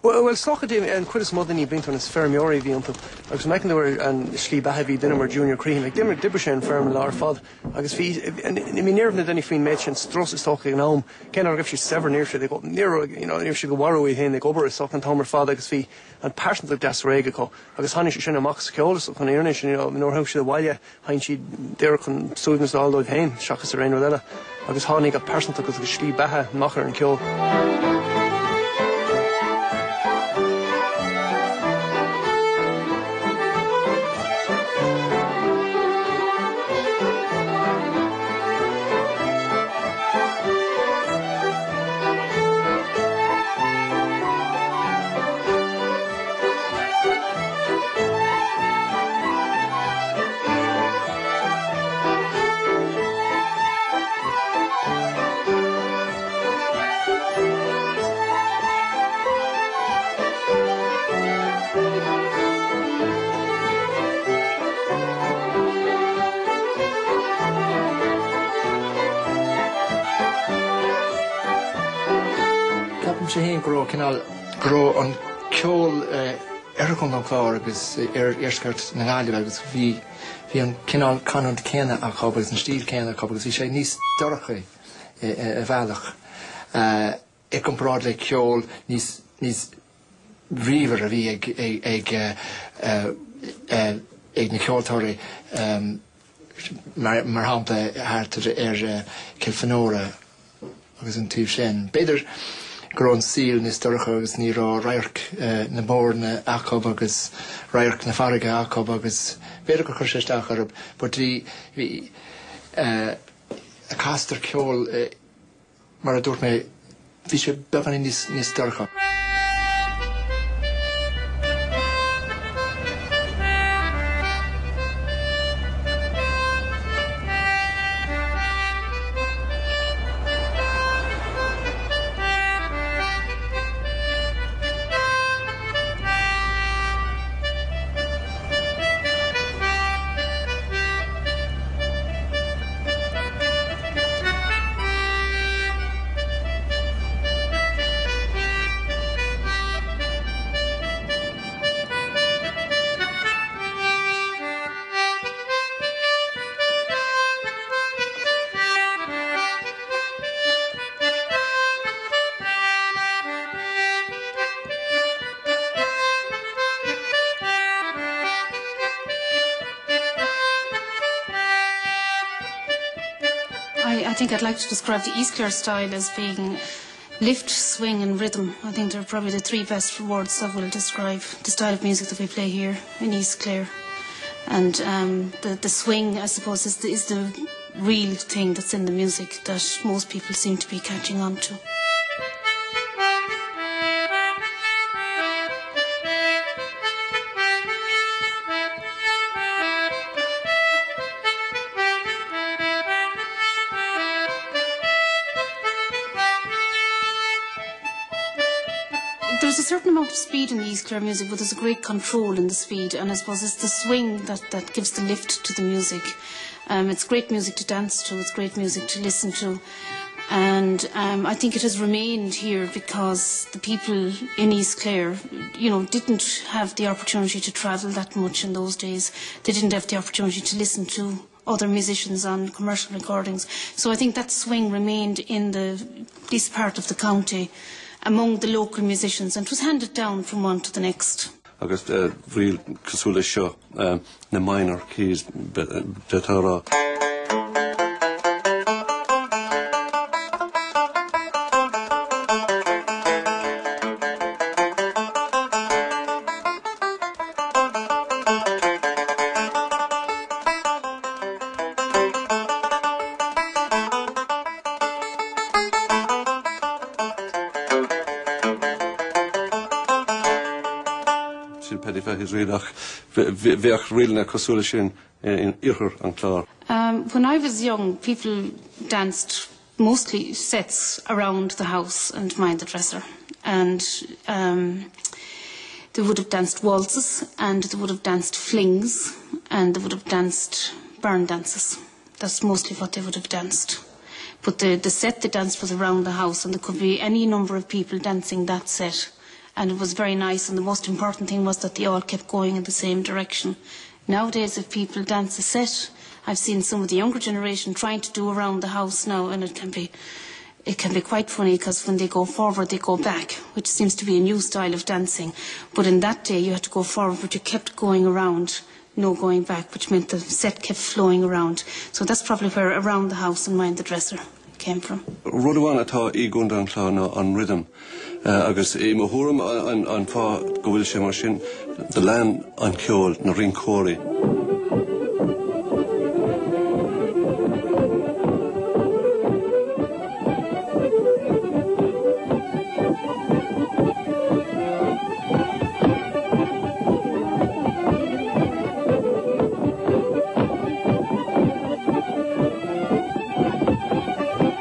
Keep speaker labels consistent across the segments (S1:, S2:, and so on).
S1: Well, well socha an cuidas mod í bint an is fermiori víanta, agus me war an slí behí dinner junior cream, ag dimmer dibre sé an ferm lá fad, agus fi mí nervna dennig fin me an stros is stocha an nám, ken gif si sever neir se go neir se go warú hen ag ober is so an tamer fad agus fi an person of das réige ko, agus hannig se sinna max ceolalas chun éne sin nó se bhile hain si déir chun súnas aldóid hain, seachas a réine leile, agus hánig a person agus go slí bethe nachar an ceol.
S2: Ergon an chlá agus ar eerskart na gáile agus hí hí an cinál canan céine a chogus an stíl céine chogus hí sé níos docha a bhealach. I comprád le ceol níos river a bhí ag ag ag na ceoltóirí mar hapla hátar ar cilfanóra agus an túh sin. Beidir gron síl ní stocha agus ní rá rairc na bórne acob agus rairc na farige acob agus bé go chu séisteach arb, bud hí a castar ceol mar a dúirt mé hí sé behan ní stocha.
S3: Think I'd like to describe the East Clare style as being lift, swing and rhythm. I think they're probably the three best words that will describe the style of music that we play here in East Clare. And um, the, the swing, I suppose, is the, is the real thing that's in the music that most people seem to be catching on to. Certain amount of speed in the East Clare music, but there's a great control in the speed, and I suppose it's the swing that, that gives the lift to the music. Um, it's great music to dance to, it's great music to listen to, and um, I think it has remained here because the people in East Clare, you know, didn't have the opportunity to travel that much in those days. They didn't have the opportunity to listen to other musicians on commercial recordings. So I think that swing remained in the, this part of the county among the local musicians and it was handed down from one to the next.
S4: agus bhríl cosúla seo na betárá. sin in an.
S3: Um, when I was young, people danced mostly sets around the house and mind the dresser. And um, they would have danced waltzes and they would have danced flings and they would have danced barn dances. That's mostly what they would have danced. But the, the set they danced was around the house and there could be any number of people dancing that set and it was very nice. And the most important thing was that they all kept going in the same direction. Nowadays, if people dance a set, I've seen some of the younger generation trying to do around the house now, and it can be it can be quite funny because when they go forward, they go back, which seems to be a new style of dancing. But in that day, you had to go forward, but you kept going around, no going back, which meant the set kept flowing around. So that's probably where around the house and mind the dresser came from.
S4: Rudháin atá í gúnda an chlá ná an rhythm. Uh, agus é mo thuúm an, fá go bhfuil sé mar sin de lean an ceol na rincóirí.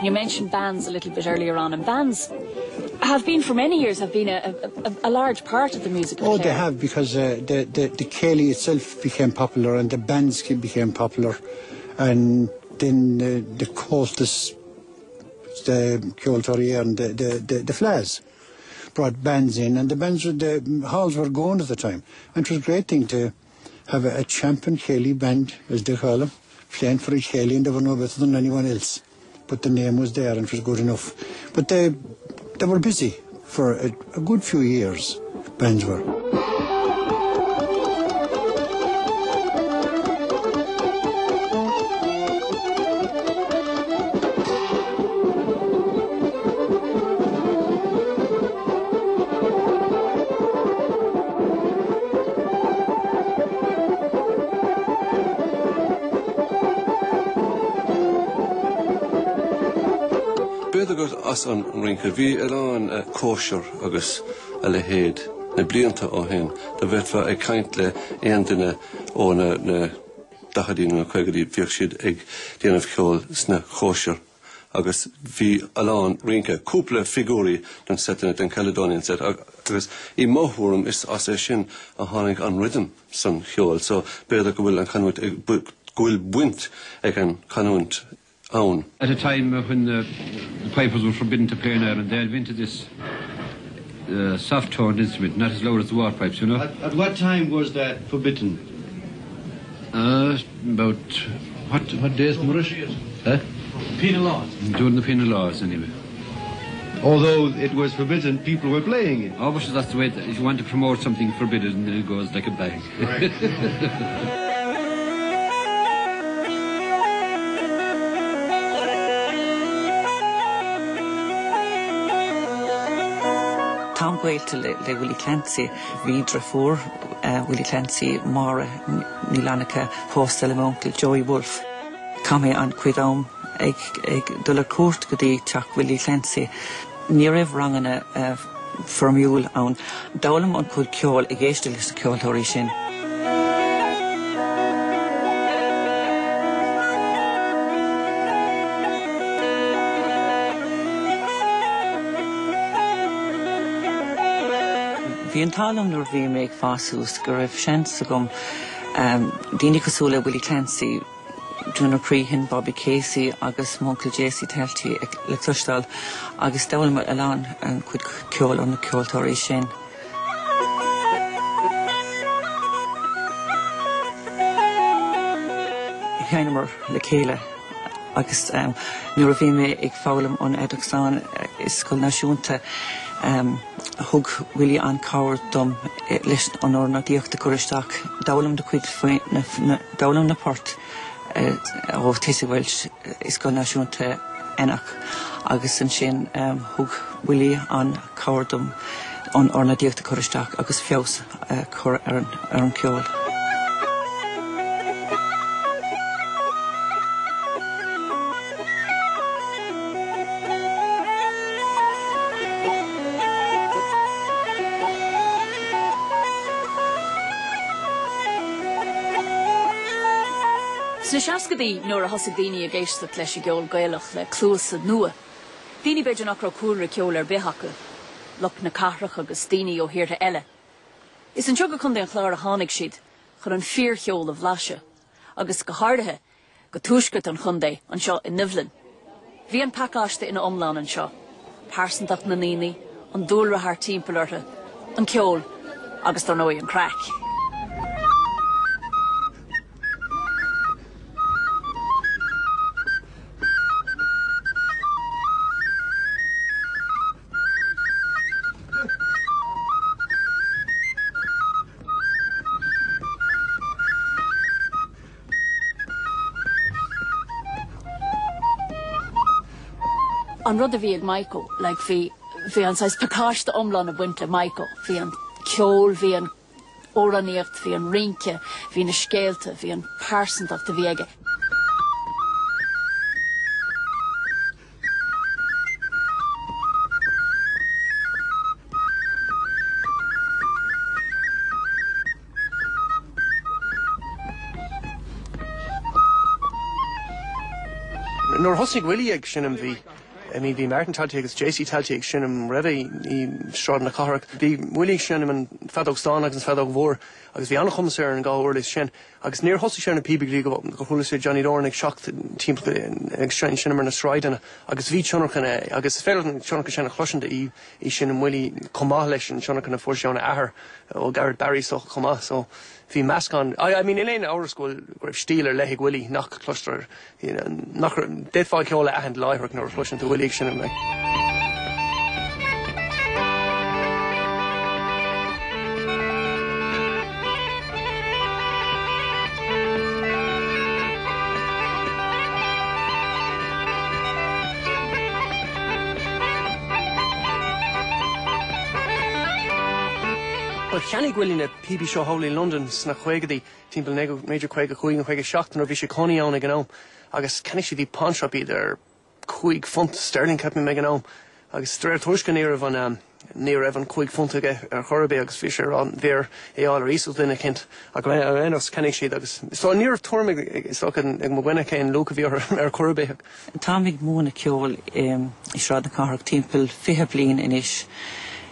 S5: You mentioned bands a little bit earlier on, and bands have been for many years have been a, a, a large part of the music. of
S6: Oh, they have because uh, the, the the céilí itself became popular and the bands became popular, and then uh, the chorus, the Ceoltóirí and the the, the, the Fleadhs brought bands in, and the bands were, the halls were going at the time, and it was a great thing to have a, a champion céilí band, as they call them, playing for a céilí, and they were no better than anyone else. But the name was there, and it was good enough. But they they were busy for a, a good few years. Bands were.
S4: As an rinke bhí an cóisiir agus a le héad na blianta ó hen, de bheitfa ag caiint le éon duine ó na na dachadíine na chuigeí bhíoh siad ag déanamh ceol sna chóisiir. agus bhí aán rinke cúpla figúí don setna den Caledonian set. Ag- agus í móthúm is as é sin a tháinig an rhythm san cheol, so beidir go bhfuil an canúint ag bu- gohfuil buint ag an canúint ann.
S7: At a time uh, when uh, the pipers were forbidden to play in Ireland, they invented this uh, soft toned instrument, not as loud as the water pipes, you know.
S8: At, at what time was that forbidden?
S7: Uh, about what what days, Murish? Huh?
S8: Penal laws.
S7: During the penal laws, anyway.
S8: Although it was forbidden, people were playing it.
S7: Obviously, that's the way. That if you want to promote something forbidden, it goes like a bang.
S9: Tom bhfuilte le bhfuil cleansaí hídra fuór bhfuil eh, cleansaí mar ní lenacha hóstal amóntil Joy Wolf. Ca mé an cuidám ag ag do le cuat go dtí teach bhfuil cleansaí. Ní rah rangana eh, formúil ann, dálam an chud ceáil i ggéiste le sa ceáilthirí sin. Bhí an talam nuair bhí méid fáús go raibh sean a gom daine cosúla bhfuil Clancy dúnaríhinn Bobby Casey agus Monkel Jesse teltí ag le tustal agus stal mar eán an chud ceol an na ceoltóirí sin. Cheanmar le chéile agus um, nuair a bhíime ag fálam ón Eachán eh, isscoil náisiúnta um, thug bhuií an cáir dom leis an eh, ó na díochtta choisteach dálam do chuid dálam napát ó tuise bhfuil isscoil náisiúnta enach agus an sin um, thug bhuií an cádum an orna díochtta choisteach agus feos eh, chur ar an ceáil.
S5: Sna seacadí nuair a thosa daine a ggéiste leis i ggheol gaalach le clúsa nua. Daine beidir nach ra cuara ceol ar behacha, loch na carach agus daine ó hirta eile. Is an tuga chun an chláir a tháinig siad chur an fear cheol a bhlaise, agus go háirithe go túiscut an chundé an seo in niflin. Bhí an pakáiste ina omláin an seo, pásantach na níní, an dúra haar timpplairte, an ceol agus tar nói an crack. An rud a Michael, like, bhí bhí an sais pekáiste omlan a buinte Michael, hí an ceol hí an óraníocht hí an rike, hí na scéalte, hí an persintach a bhíige.
S1: Nor hosig willi ag sinnim bhí I mí bhí mertan taltaí agus JC taltaí sinnam rabé í srád na carach. Bhí muúlaigh sinnam an fedagstánach an fedag mhór agus bhí annachchumsar an gáhirla sin, agus níor hosa sena pibigrí go go thuúla sé Johnny Dornig seach timp ag sin sinnamar na sráidena agus bhí tionnachchanna agus fé tionnach sinna chluisinta í í sinna muí comá leis an tionnachchanna fórseánna ahar ó gar barí so comá so. Hí meascán I mean in éon áhscoil raibh stíler leigh bhfuí nach cluster nach défáil ceola a an láithreach nó fluisianta bhfuil sinna me. Cheannig gwylin na PB seo Holy London sna chuigeí timp méidir chuig a chuig chuig seachtain bhí sé coní anna gan agus cenne si bhí panshop idir chuig font Sterling cap me gan agus stre thuiscan éir van um, ní raibh an chuig funtaige ar chorbé agus fi an bhéir éáil ísú duine cinint a go anos cenig siad agus Tá níor tuaig ag mo gine céin luca bhí ar chorbéach.
S9: Táigh múna ceol i srád na cáthach timppel fithe blin inis.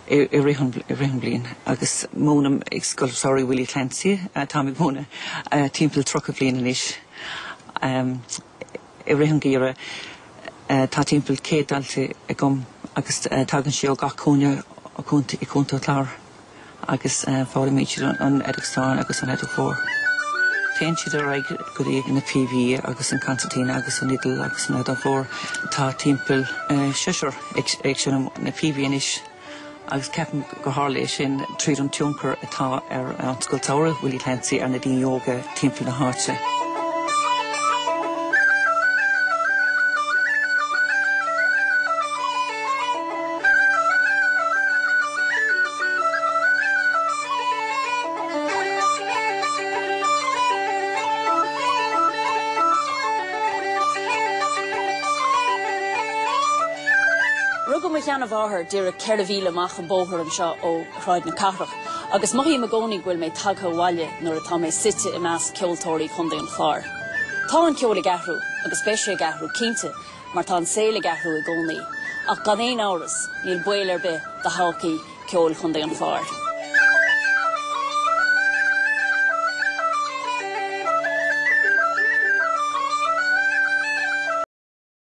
S9: i rim blin agus mónam ag sscoilsáí bhfuil Clancy a tá móna timppel trocha blian in isis i rihan gére tá timppel cédalta a e gom agus e, tagann seo gachúne aúnta i cúnta lár agus e, fála míidir an Ericsáin agus an eidir chór. féin siad raig go í na PV agus an Constantin agus an Idal agus an Adahór tá timppel seisiir ag na PV isis. Agus ceapan go hálééis sin tríd an túnkur atá ar an sscoiltáire bhfuil lesaí ar na dín yoga timppla na háte.
S5: Cheanna bháthair dear a ceirhíle amach an bóthir an seo ó chráid na carach, agus maihí a gcónig bhfuil mé taghaháile nuair atá mé site i meas ceoltóirí chundé an chláir. Tá an ceola gahrú agus spéisi gahrú cínte mar tá céla gahrú i gcónaí, ach gan éon áras níl buir be de hácaí ceol chundé an chláir.